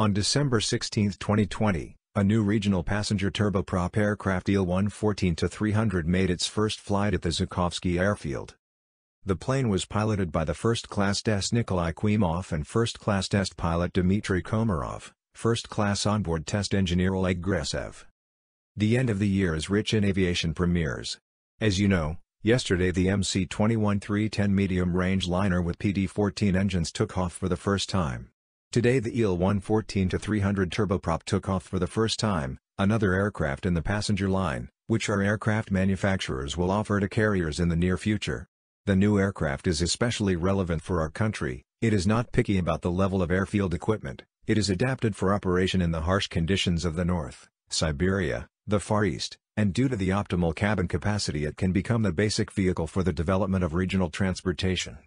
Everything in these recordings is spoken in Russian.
On December 16, 2020, a new regional passenger turboprop aircraft Il-114-300 made its first flight at the Zhukovsky airfield. The plane was piloted by the first-class test Nikolai Klimov and first-class test pilot Dmitry Komarov, first-class onboard test engineer Oleg Gresev. The end of the year is rich in aviation premieres. As you know, yesterday the MC-21-310 medium-range liner with PD-14 engines took off for the first time. Today the Il-114-300 turboprop took off for the first time, another aircraft in the passenger line, which our aircraft manufacturers will offer to carriers in the near future. The new aircraft is especially relevant for our country, it is not picky about the level of airfield equipment, it is adapted for operation in the harsh conditions of the north, Siberia, the Far East, and due to the optimal cabin capacity it can become the basic vehicle for the development of regional transportation.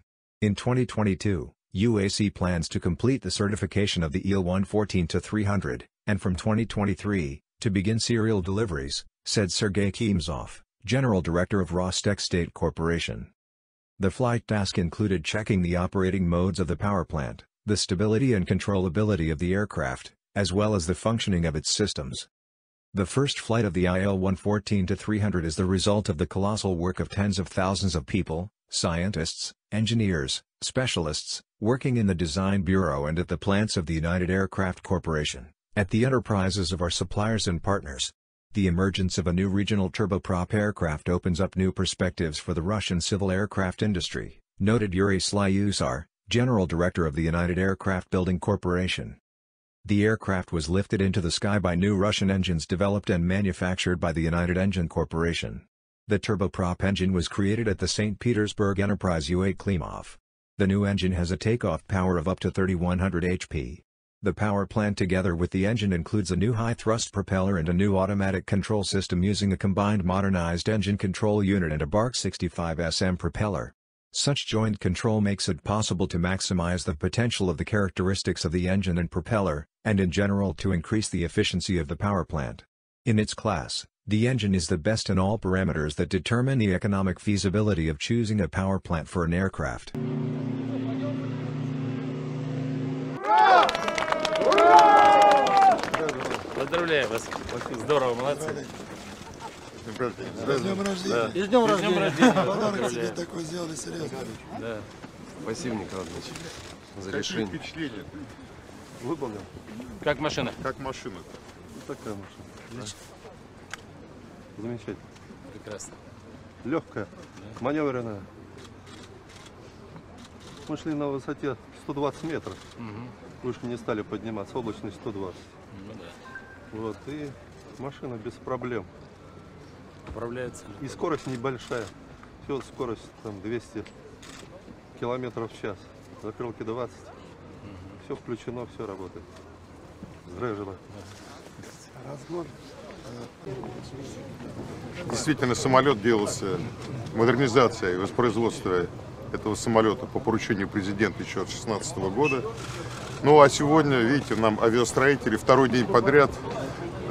In 2022, UAC plans to complete the certification of the Il-114-300, and from 2023, to begin serial deliveries, said Sergei Kimzov, General Director of Rostec State Corporation. The flight task included checking the operating modes of the power plant, the stability and controllability of the aircraft, as well as the functioning of its systems. The first flight of the IL-114-300 is the result of the colossal work of tens of thousands of people, scientists, engineers, specialists, working in the design bureau and at the plants of the United Aircraft Corporation, at the enterprises of our suppliers and partners. The emergence of a new regional turboprop aircraft opens up new perspectives for the Russian civil aircraft industry, noted Yuri Slyusar, General Director of the United Aircraft Building Corporation. The aircraft was lifted into the sky by new Russian engines developed and manufactured by the United Engine Corporation. The turboprop engine was created at the St. Petersburg Enterprise U-8 Klimov. The new engine has a takeoff power of up to 3100 HP. The power plant together with the engine includes a new high-thrust propeller and a new automatic control system using a combined modernized engine control unit and a Bark 65SM propeller. Such joint control makes it possible to maximize the potential of the characteristics of the engine and propeller, and in general to increase the efficiency of the power plant. In its class, the engine is the best in all parameters that determine the economic feasibility of choosing a power plant for an aircraft. Поздравляю вас. Здорово, молодцы. С днем рождения. И с днем рождения. Подарок тебе Поздравляю. такой сделали, серьезно. Да. Спасибо, Николай Иванович, за решение. впечатление Выполнил. Как машина? Как машина Такая машина. Замечательно. Прекрасно. Легкая, маневренная. Мы шли на высоте 120 метров. Мгм. Выше не стали подниматься, облачность 120. Ну да. Вот, и машина без проблем. Управляется. И скорость небольшая. Всего скорость там 200 километров в час. Закрылки 20. Все включено, все работает. Здравия желаю. Разгон. Действительно, самолет делался, модернизация и воспроизводство этого самолета по поручению президента еще от 2016 года. Ну а сегодня, видите, нам авиастроители второй день подряд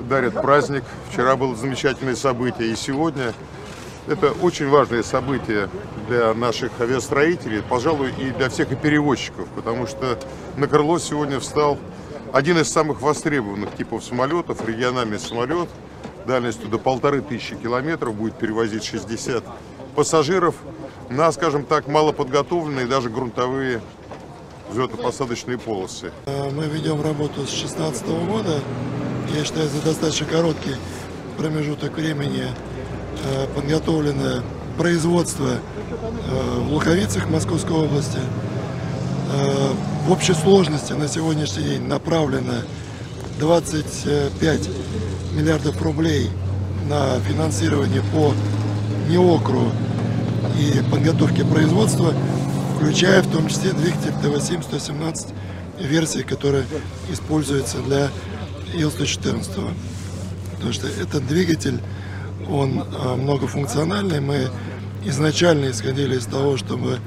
дарят праздник. Вчера было замечательное событие, и сегодня это очень важное событие для наших авиастроителей, пожалуй, и для всех и перевозчиков, потому что на крыло сегодня встал один из самых востребованных типов самолетов, региональный самолет, дальностью до полторы тысячи километров, будет перевозить 60 пассажиров на, скажем так, малоподготовленные даже грунтовые взлетно-посадочные полосы. Э, Мы ведем работу с 2016 года. Я считаю, за достаточно короткий промежуток времени э, подготовлено производство э, в Луковицах Московской области. В общей сложности на сегодняшний день направлено 25 миллиардов рублей на финансирование по НИОКРу и подготовке производства, включая в том числе двигатель ТВ-7-117 версии, которая используется для Ил-114. Потому что этот двигатель, он э, многофункциональный. Мы изначально исходили из того, чтобы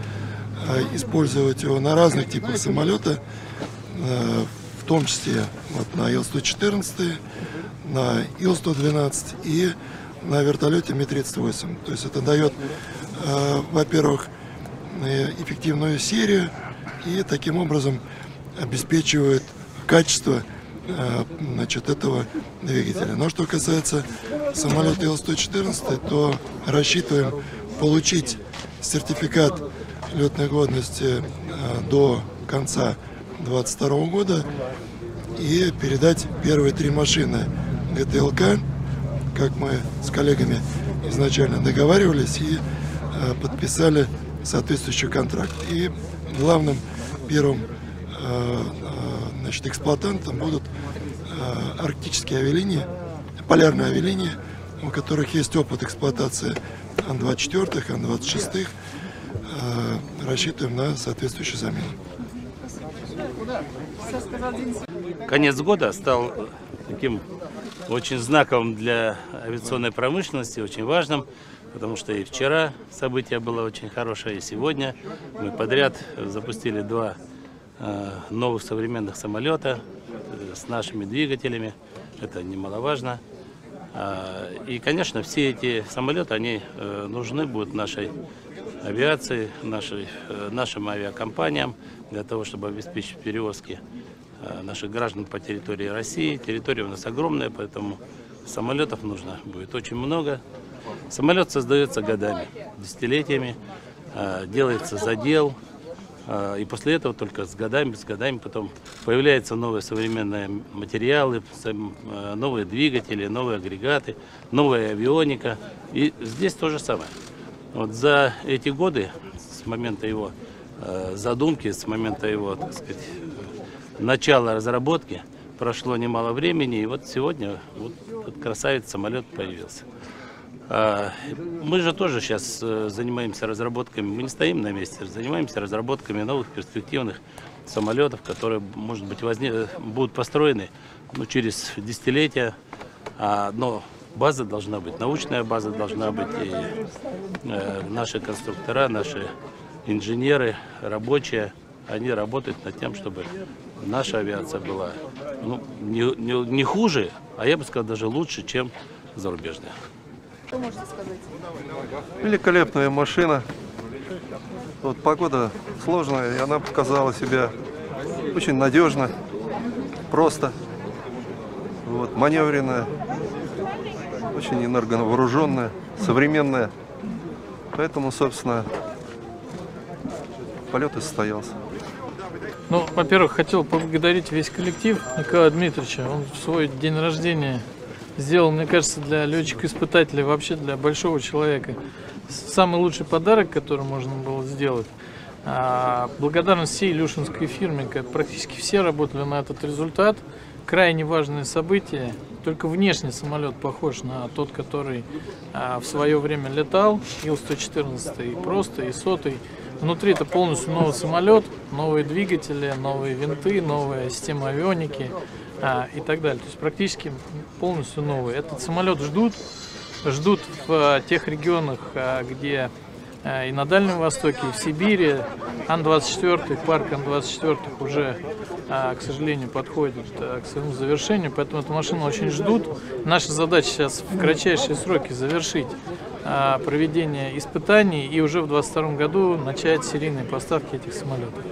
использовать его на разных типах самолета, э, в том числе вот, на Ил-114, на Ил-112 и на вертолете Ми-38. То есть это дает, э, во-первых, э, эффективную серию и таким образом обеспечивает качество значит, этого двигателя. Но что касается самолета Ил-114, то рассчитываем получить сертификат летной годности э, до конца 2022 года и передать первые три машины ГТЛК, как мы с коллегами изначально договаривались и э, подписали соответствующий контракт. И главным первым э, значит, эксплуатантом будут арктические авиалинии, полярные авиалинии, у которых есть опыт эксплуатации Ан-24, Ан-26. Э, рассчитываем на соответствующую замену. Конец года стал таким очень знаковым для авиационной промышленности, очень важным, потому что и вчера событие было очень хорошее, и сегодня мы подряд запустили два э, новых современных самолета э, с нашими двигателями. Это немаловажно. А, И, конечно, все эти самолеты, они нужны будут нашей авиации, нашей, э, нашим авиакомпаниям для того, чтобы обеспечить перевозки э, наших граждан по территории России. Территория у нас огромная, поэтому самолетов нужно будет очень много. Самолет создается годами, десятилетиями, э, делается задел, и после этого только с годами, с годами потом появляются новые современные материалы, новые двигатели, новые агрегаты, новая авионика. И здесь то же самое. Вот за эти годы, с момента его э, задумки, с момента его, так сказать, начала разработки, прошло немало времени, и вот сегодня вот этот красавец самолет появился. А, Мы же тоже сейчас э, занимаемся разработками, мы не стоим на месте, занимаемся разработками новых перспективных самолетов, которые, может быть, возне- будут построены ну, через десятилетия, А, но база должна быть, научная база должна быть, и э, наши конструктора, наши инженеры, рабочие, они работают над тем, чтобы наша авиация была ну, не, не- не хуже, а я бы сказал даже лучше, чем зарубежная. Великолепная машина. Вот погода сложная, и она показала себя очень надежно, просто, вот, маневренная, очень энерговооруженная, современная. Поэтому, собственно, полет и состоялся. Ну, во-первых, хотел поблагодарить весь коллектив Николая Дмитриевича. Он в свой день рождения сделал, мне кажется, для летчика-испытателя, вообще для большого человека, самый лучший подарок, который можно было сделать. А, благодарность всей Илюшинской фирме, как практически все работали на этот результат. Крайне важное событие. Только внешне самолет похож на тот, который а, в свое время летал, Ил-114, и просто, и сотый. Внутри это полностью новый самолет, новые двигатели, новые винты, новая система авионики а, и так далее. То есть практически полностью новый. Этот самолет ждут, ждут в а, тех регионах, а, где и на Дальнем Востоке, и в Сибири. Ан-24, парк Ан-24 уже, а, к сожалению, подходит а, к своему завершению, поэтому эту машину очень ждут. Наша задача сейчас в кратчайшие сроки завершить а, проведение испытаний и уже в 2022 году начать серийные поставки этих самолетов.